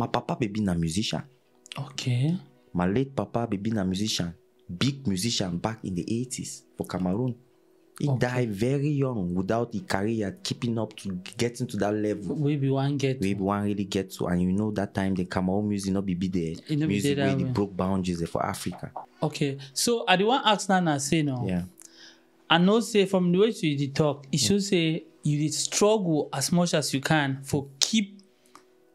my papa baby a musician Okay. my late papa baby a musician big musician back in the 80s for cameroon he Okay. died very young without the career keeping up to getting to that level Maybe one get. wey one really get to and you know that time the cameroon music no be be the E no be music that dey way. broke boundaries for africa Okay. So I the one ask Nana say no. yeah I know say from the way you did talk, it should say you did struggle as much as you can for keep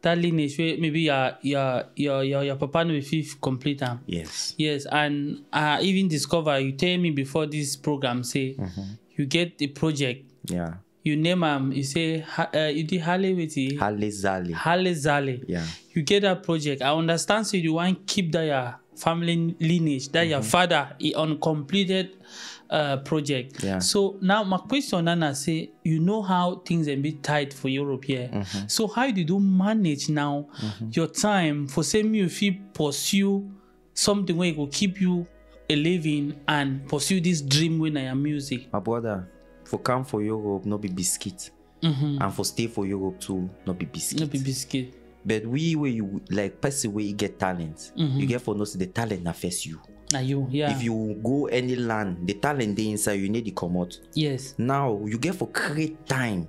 that lineage where maybe your your your your, your papa no fit complete am. yes Yes, and I even discover you tell me before this program say you get a project, yeah you name am, you say uh, you did Hale with it. Halle Zali Hale Zale. yeah You get that project. I understand so you want keep that your family lineage, that your father he uncompleted uh project. Yeah. So now my question Nana say you know how things a bit tight for Europe here. So how did you do manage now your time for say me if you pursue something where it will keep you a living and pursue this dream when I am music? my brother for come for europe not be biscuit Mm-hmm. and for stay for europe too not be biscuit not be biscuit. But we wey you like person wey get talent you mm-hmm. get for know say the talent affects you Now you, yeah. if you go any land the talent dey inside you need to come out. yes. now you get for create time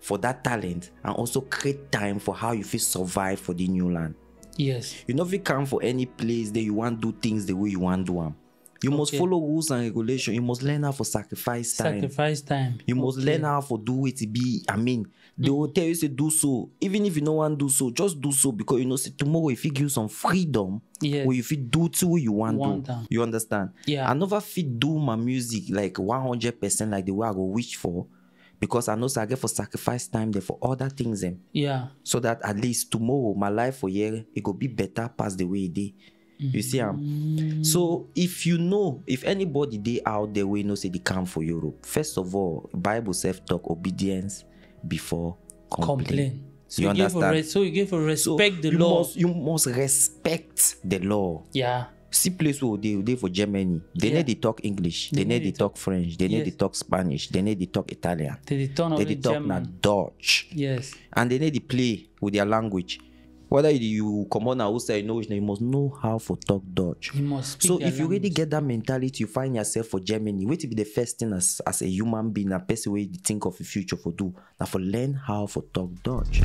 for that talent and also create time for how you feel survive for the new land Yes. you no fit come for any place that you wan do things the way you wan do am you must follow rules and regulation you must learn how for sacrifice time Sacrifice time. you must Okay. learn how for do it. be i mean they mm. will tell you say do so even if you no wan do so just do so because you know say tomorrow if you give you some freedom Yes. wey you fit do wey you wan Want do am. you understand Yeah. i never fit do my music like one hundred percent like the way i go wish for because i know i get for sacrifice time there for other things dem Yeah. so that at least tomorrow my life for here it go be better past the way e dey you see am so mm. if you know if anybody they out there wey know say dey come for europe first of all bible sef talk obedience before complain, complain. So You you, give a understand? res- so you give a so respect the you law. must you must respect the law yeah. see place we dey we dey for germany they Yeah. no dey talk english they dey dey talk french they Yes. dey talk spanish they need to talk italian They they only dey talk na German. dutch Yes. and they need to play with their language whether you, come on outside you know you must know how to talk dutch. You must so if you really get that mentality you find yourself for germany wetin be the first thing as as a human being a person wey dey think of the future for do na for learn how to talk dutch